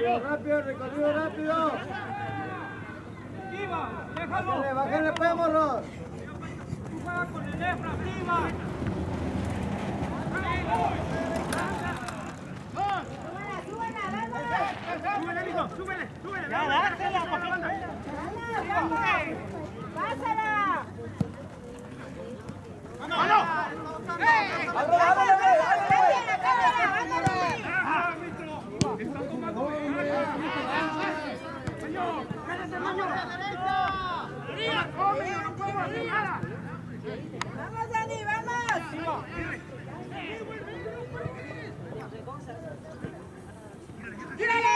Rápido, rápido, recorrido rápido. ¡Viva! déjalo. Bájale, el pues, morros. Tú con el nefra, Vamos Súbele, mijo, súbele, súbele. Ya, ¡Pásala! ¡Mano! ¡Mano! ಇಡಲ್ಲ